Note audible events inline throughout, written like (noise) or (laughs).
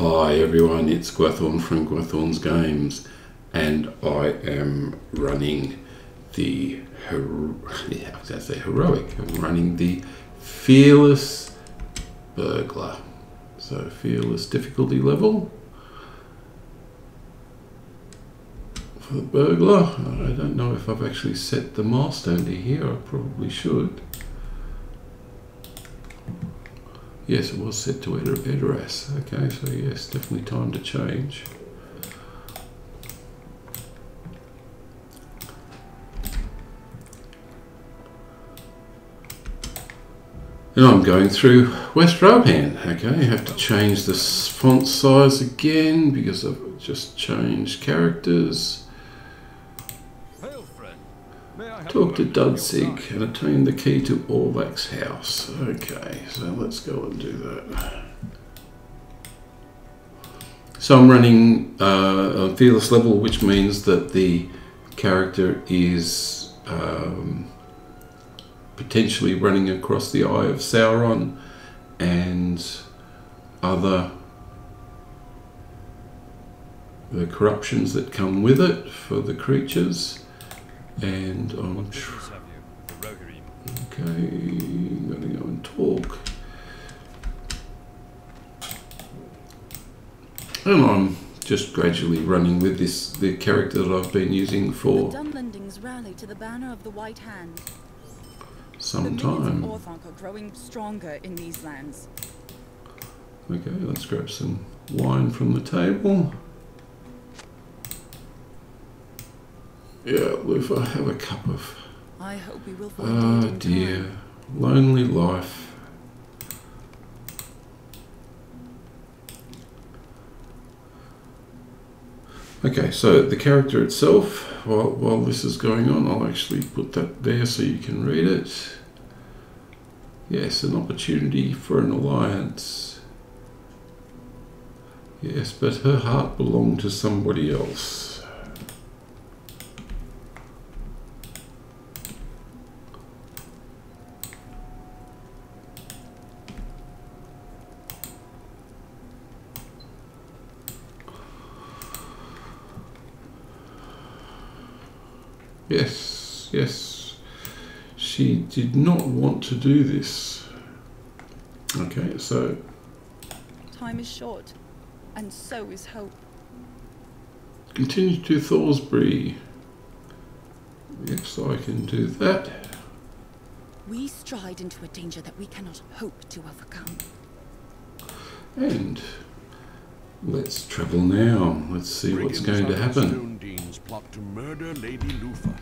Hi everyone, it's Gwathorn from Gwathorn's Games, and I am running the hero- (laughs) yeah, I was gonna say heroic. I'm running the fearless burglar. So fearless difficulty level for the burglar. I don't know if I've actually set the milestone to here. I probably should. Yes, it was set to Edoras. Okay, so yes, definitely time to change. And I'm going through West Rohan. Okay, I have to change the font size again because I've just changed characters. Talk to Dudsig and obtain the key to Orlak's house. Okay, so let's go and do that. So I'm running uh, a fearless level, which means that the character is um, potentially running across the Eye of Sauron and other the corruptions that come with it for the creatures. And I'm tr- Business have you? The Rohirrim. Okay, I'm gonna go and talk. And I'm just gradually running with this the character that I've been using for Dunlendings rally to the banner of the White Hand. The some time. are growing stronger in these lands. Okay, let's grab some wine from the table. Yeah, Lufa, have a cup of. I hope we will find Oh dear, time. lonely life. Okay, so the character itself, while, while this is going on, I'll actually put that there so you can read it. Yes, an opportunity for an alliance. Yes, but her heart belonged to somebody else. Yes, yes. She did not want to do this. Okay, so Time is short, and so is hope. continue to Thorsbury. Yes, I can do that. We stride into a danger that we cannot hope to overcome. And let's travel now. Let's see what's going to happen. Plot to murder Lady Lufa,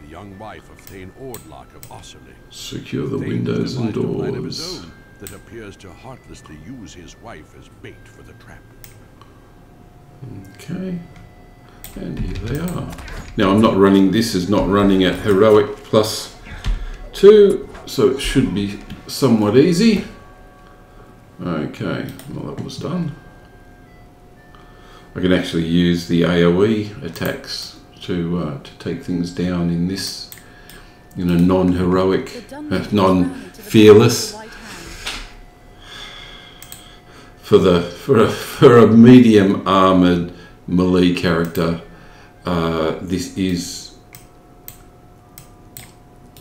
the young wife of Thane Ordlach of Osserley. Secure the Thane windows and devised a plan of his doors. that appears to heartlessly use his wife as bait for the trap. Okay. And here they are. Now I'm not running, this is not running at heroic plus two, so it should be somewhat easy. Okay, well that was done. I can actually use the AoE attacks to uh, to take things down in this, in a non-heroic, uh, Dunlendings rally to the non-fearless banner of the White Hand. for the for a, for a medium armored melee character. Uh, this is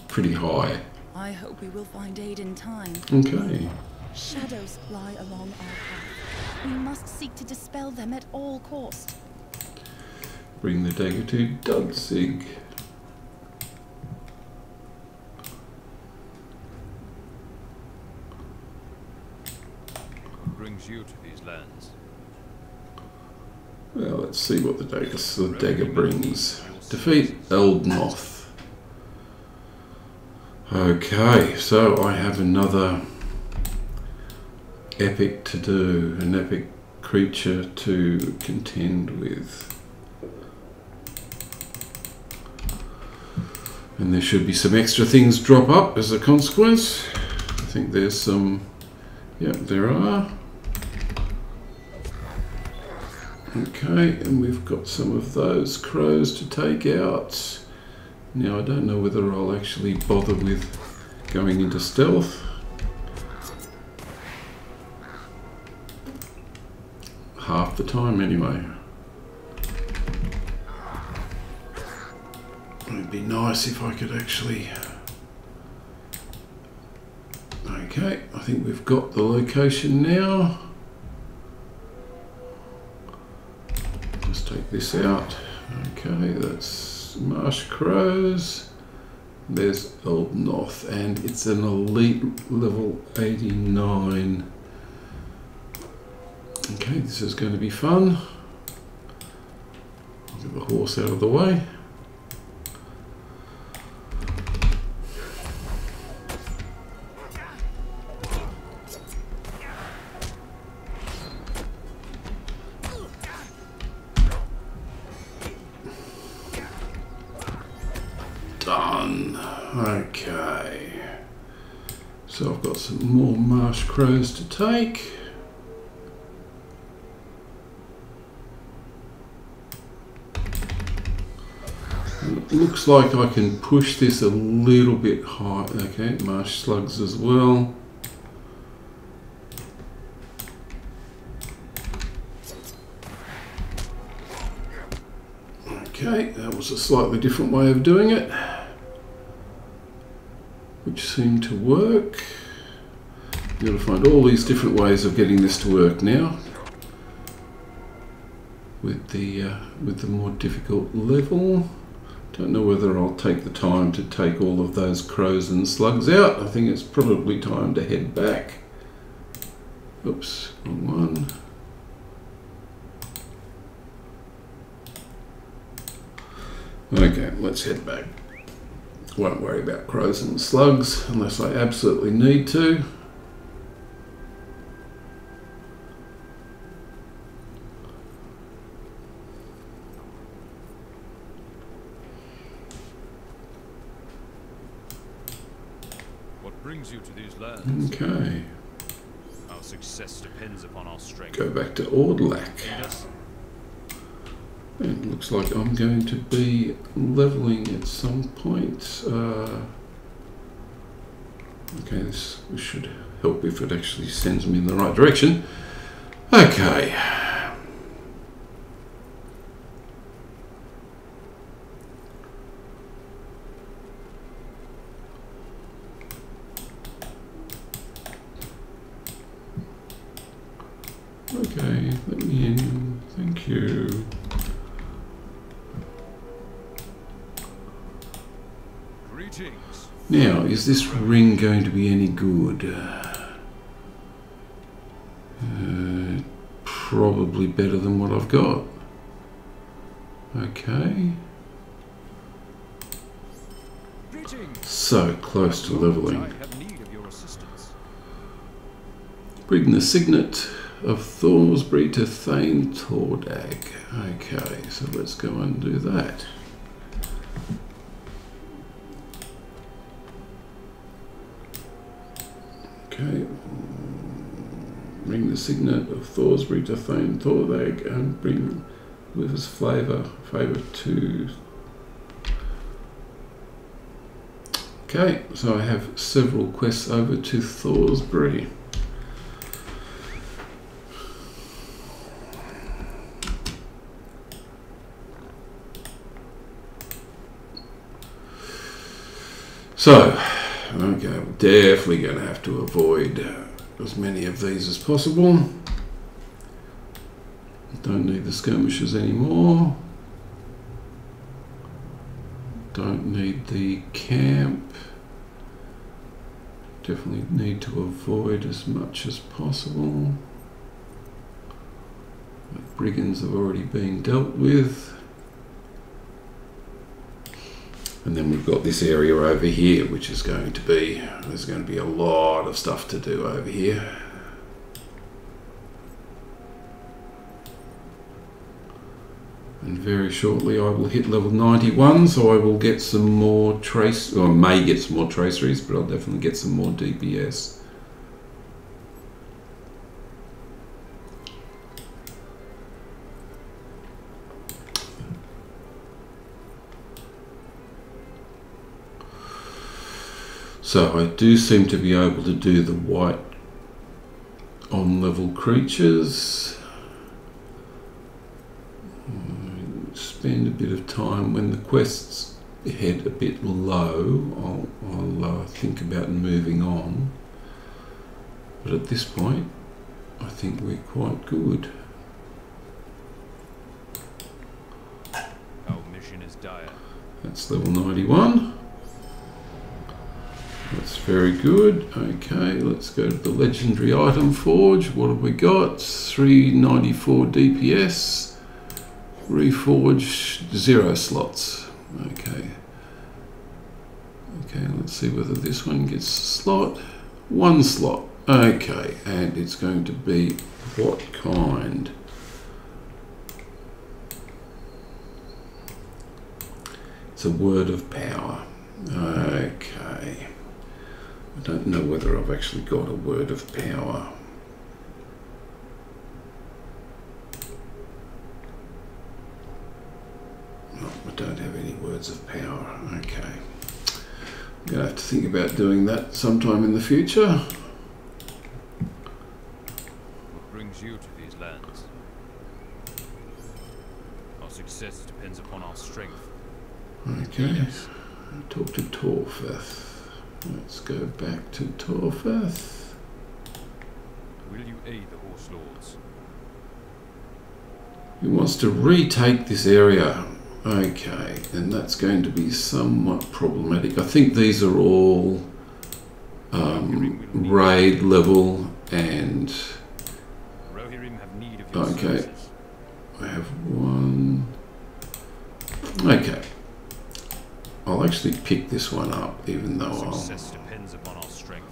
pretty high. I hope we will find aid in time. Okay. Shadows lie along our path. We must seek to dispel them at all cost. Bring the dagger to Dudsig. Brings you to these lands? Well, let's see what the dagger, the dagger brings. Defeat Eldmoth. Okay, so I have another epic to do, an epic creature to contend with. And there should be some extra things drop up as a consequence. I think there's some, yep, there are. Okay, and we've got some of those crows to take out. Now, I don't know whether I'll actually bother with going into stealth. Half the time anyway. It'd be nice if I could actually... Okay, I think we've got the location now. Just take this out. Okay, that's Marsh Crows. There's Old North, and it's an elite level 89. Okay, this is going to be fun. Get the horse out of the way. Done. Okay. So I've got some more marsh crows to take. Looks like I can push this a little bit high. Okay, marsh slugs as well. Okay, that was a slightly different way of doing it, which seemed to work. You've got to find all these different ways of getting this to work now with the uh, with the more difficult level. Don't know whether I'll take the time to take all of those crows and slugs out. I think it's probably time to head back. Oops, wrong one. Okay, let's head back. Won't worry about crows and slugs unless I absolutely need to. What brings you to these lands? Okay, Our success depends upon our strength. go back to Ordlac. It looks like I'm going to be leveling at some point. Uh, okay, this, should help if it actually sends me in the right direction. Okay, let me in. Thank you. greetings. Now, is this ring going to be any good? Uh, probably better than what I've got. Okay. So close to leveling. have need of your assistance. Bring the signet of Thorsbury to Thane Tordag. Okay, so let's go and do that. Okay. Bring the signet of Thorsbury to Thane Tordag and bring with his flavour favour to Okay, so I have several quests over to Thorsbury. So, okay, I'm definitely going to have to avoid uh, as many of these as possible. Don't need the skirmishers anymore. Don't need the camp. Definitely need to avoid as much as possible. The brigands have already been dealt with. And then we've got this area over here, which is going to be, there's going to be a lot of stuff to do over here. And very shortly I will hit level 91, so I will get some more trace, or may get some more traceries, but I'll definitely get some more DPS. So I do seem to be able to do the white on level creatures. Spend a bit of time when the quests head a bit low. I'll, I'll uh, think about moving on. But at this point, I think we're quite good. Our mission is dire. That's level 91. Very good. Okay, let's go to the legendary item forge. What have we got? 394 DPS. Reforge zero slots. Okay. Okay, let's see whether this one gets slot. One slot. Okay, and it's going to be what kind? It's a word of power. Okay. I don't know whether I've actually got a word of power. No, I don't have any words of power. Okay. I'm going to have to think about doing that sometime in the future. What brings you to these lands? Our success depends upon our strength. Okay. Talk to Torfeth. Let's go back to Torfeth. Will you aid the Horse Lords? He wants to retake this area. Okay, and that's going to be somewhat problematic. I think these are all um, raid level, and Rohirrim have need of your Okay. I have one. Okay. I'll actually pick this one up, even though I'll, depends upon our strength.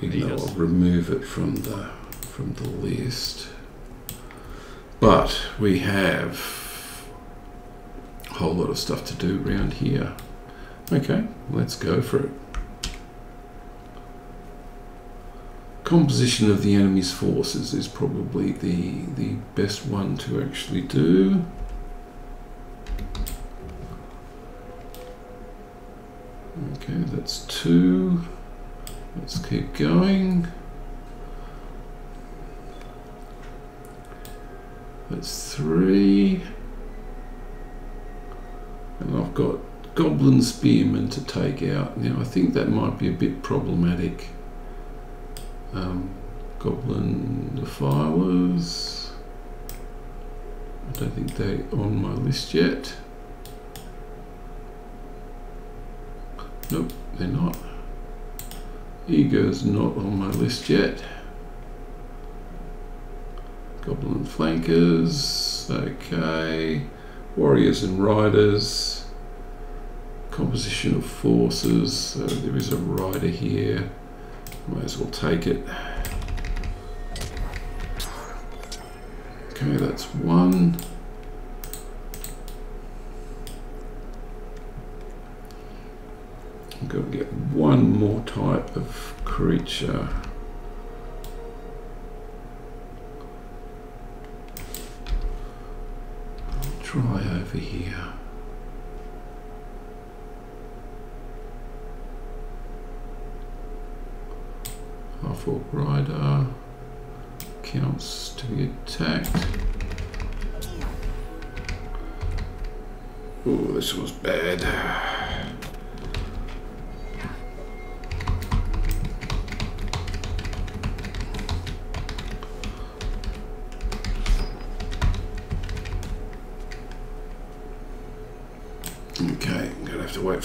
Even though? I'll remove it from the from the list. But we have a whole lot of stuff to do around here. Okay, let's go for it. Composition of the enemy's forces is probably the the best one to actually do. Okay, that's two. Let's keep going. That's three. And I've got Goblin Spearmen to take out. Now, I think that might be a bit problematic. Um, Goblin Defilers. I don't think they're on my list yet. Nope, they're not. Ego's not on my list yet. Goblin flankers, okay. Warriors and riders. Composition of forces. So there is a rider here. Might as well take it. Okay, that's one. To get one more type of creature. I'll try over here. Half rider counts to be attacked. Oh, this was bad.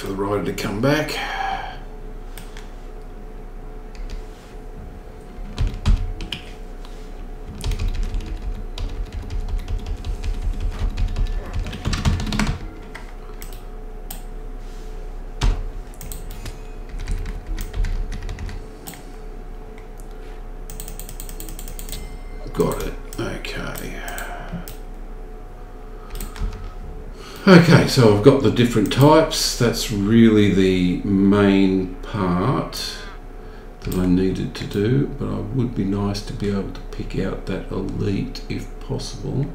For the rider to come back. Okay, so I've got the different types. That's really the main part that I needed to do, but I would be nice to be able to pick out that elite if possible.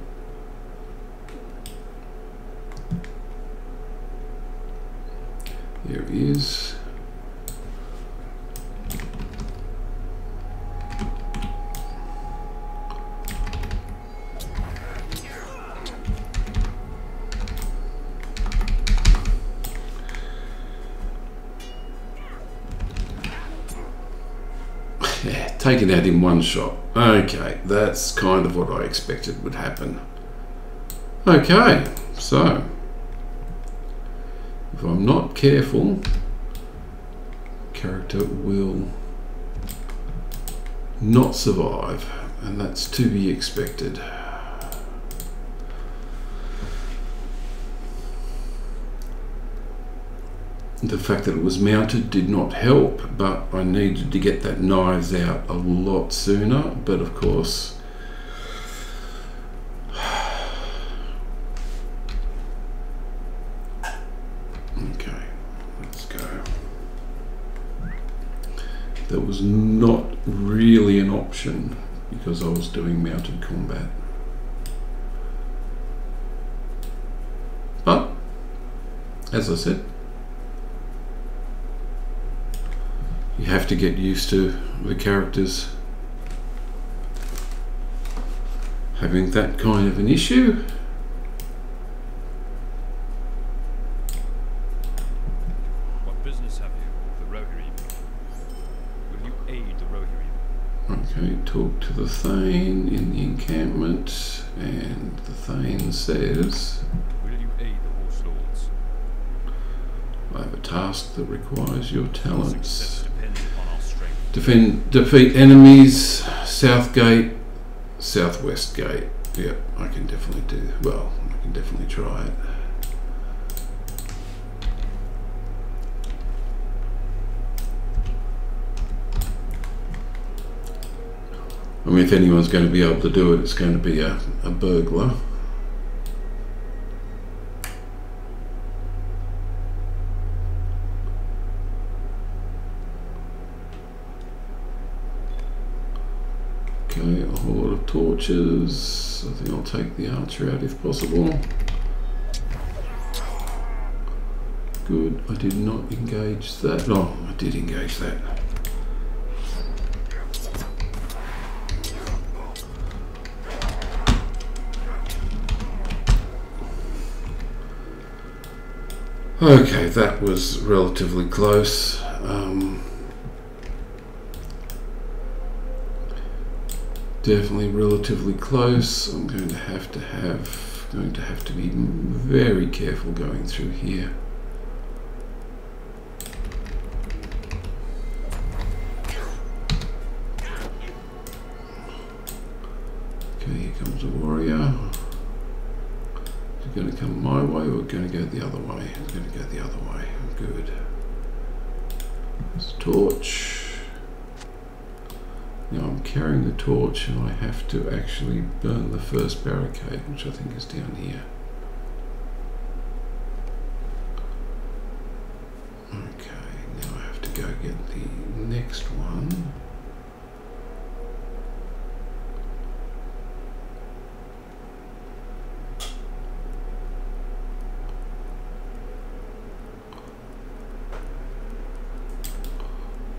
Take it out in one shot. Okay, that's kind of what I expected would happen. Okay, so if I'm not careful, character will not survive, and that's to be expected. The fact that it was mounted did not help, but I needed to get that knives out a lot sooner. But of course, (sighs) okay, let's go. That was not really an option because I was doing mounted combat. But, as I said, you have to get used to the characters having that kind of an issue. What business have you with the Rohirrim? Will you aid the Rohirrim? Okay, talk to the Thane in the encampment, and the Thane says, Will you aid the Horse Lords? I have a task that requires your Our talents. success depends upon our strength. Defend, defeat enemies, south gate, southwest gate. Yeah, I can definitely do, well, I can definitely try it. I mean, if anyone's going to be able to do it, it's going to be a, a burglar. Okay, a horde of torches. I think I'll take the archer out if possible. Good, I did not engage that. No, I did engage that. Okay, that was relatively close. Um, definitely relatively close. I'm going to have to have going to have to be very careful going through here. The I have to actually burn the first barricade, which I think is down here. Okay, now I have to go get the next one.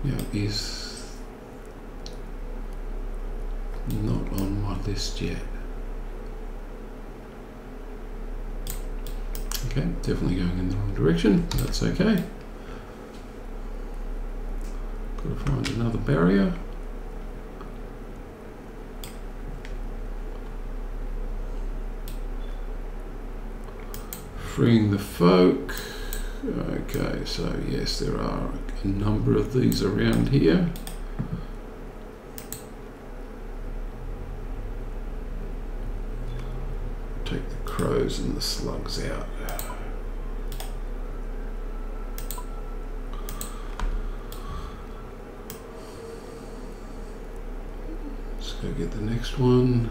Now is not on my list yet. Okay, definitely going in the wrong direction. That's okay. Got to find another barrier. Freeing the folk. Okay, so yes, there are a number of these around here. Take the crows and the slugs out. Let's go get the next one.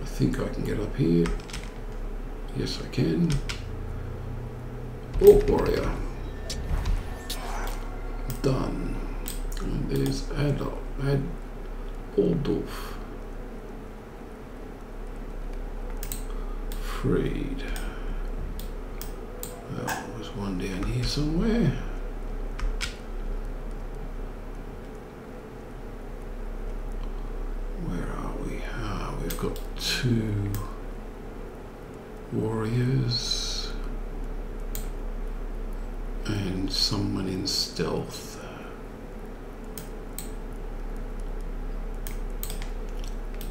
I think I can get up here. Yes, I can. Orc warrior. Done. And there's Adolf. Ad Aldorf. Freed. Well, there's one down here somewhere. Where are we? Ah, we've got two warriors and someone in stealth.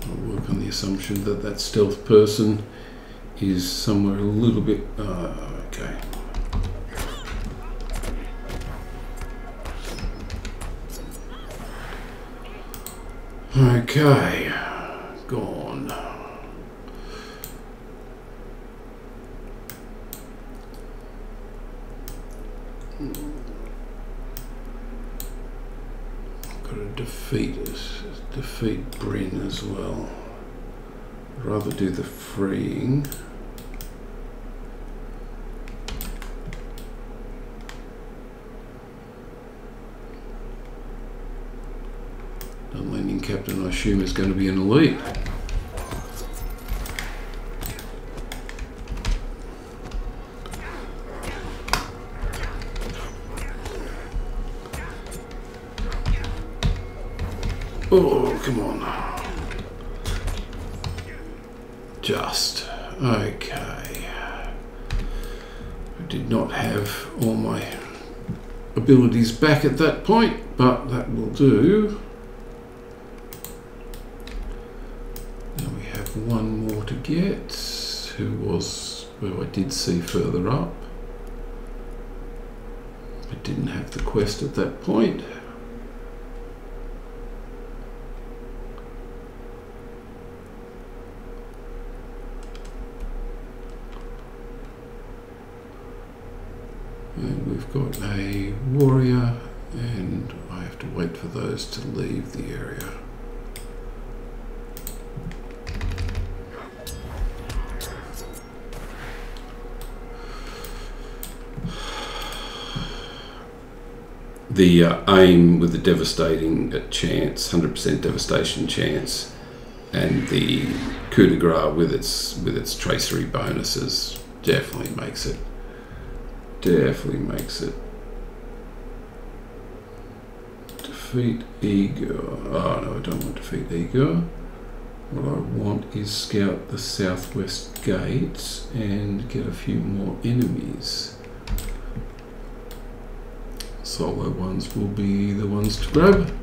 I'll work on the assumption that that stealth person is somewhere a little bit. Uh, okay. Okay, gone. Got to defeat us, defeat Bryn as well. Rather do the freeing. Landing captain, I assume, is going to be an elite. Just. Okay. I did not have all my abilities back at that point, but that will do. Now we have one more to get, who was, who I did see further up. I didn't have the quest at that point. And we've got a warrior, and I have to wait for those to leave the area. The uh, aim with the devastating uh, chance, 100% devastation chance, and the coup de grace with its with its tracery bonuses definitely makes it definitely makes it. Defeat Ego. Oh no, I don't want to defeat Ego. What I want is scout the southwest gates and get a few more enemies. Solo ones will be the ones to grab.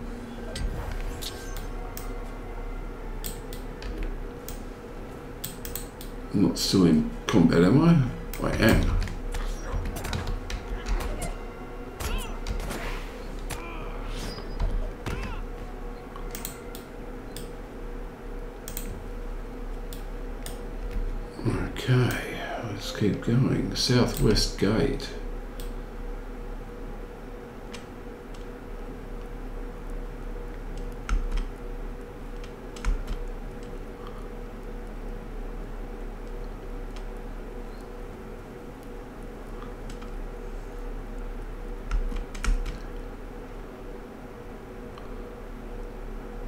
I'm not still in combat, am I? I am. Going. Southwest Gate.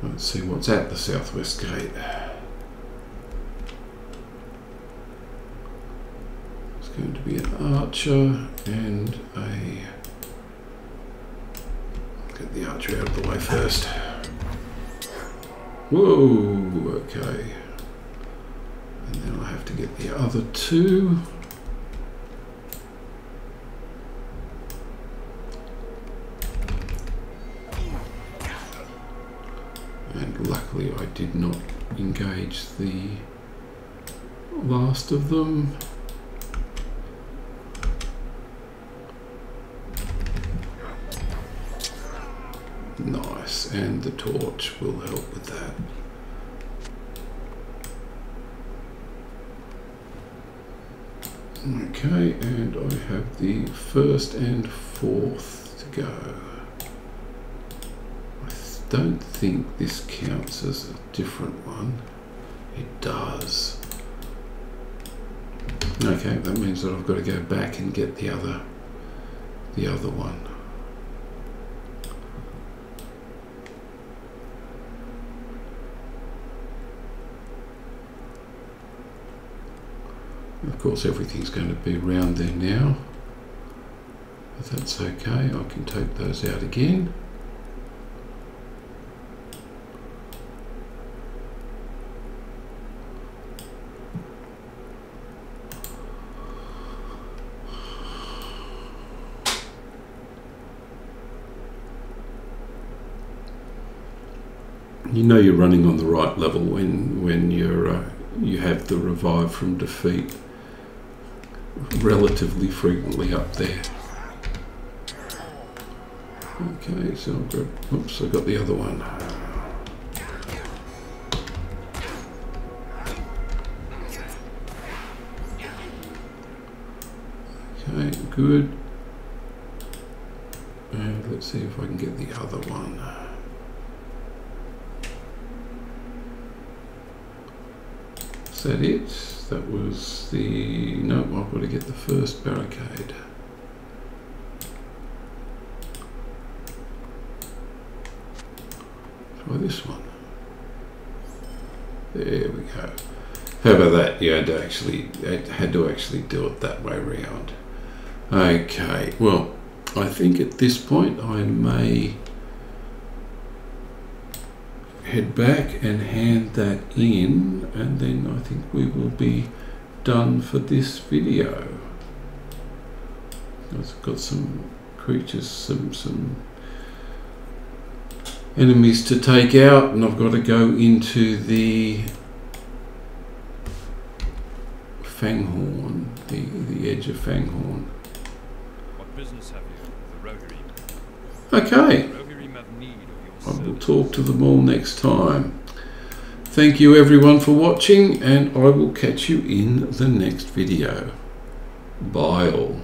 Let's see what's at the Southwest Gate. Going to be an archer and a. Get the archer out of the way first. Whoa, okay. And then I have to get the other two. And luckily I did not engage the last of them. Nice, and the torch will help with that. Okay, and I have the first and fourth to go. I don't think this counts as a different one. It does. Okay, that means that I've got to go back and get the other the other one. Of course, everything's going to be round there now. If that's okay, I can take those out again. You know you're running on the right level when when you're uh, you have the revive from defeat relatively frequently up there. Okay, so I've got, oops, I got the other one. Okay, good. And let's see if I can get the other one. That it? That was the... No, I've got to get the first barricade. Try this one. There we go. How about that? You had to actually had to actually do it that way round. Okay, well, I think at this point I may head back and hand that in and then I think we will be done for this video. I've got some creatures, some some enemies to take out and I've got to go into the Fangorn, the, the edge of Fangorn. What business have you the Rohirrim? Okay, Rohirrim have need of I will talk to them all next time. Thank you everyone for watching and I will catch you in the next video. Bye all.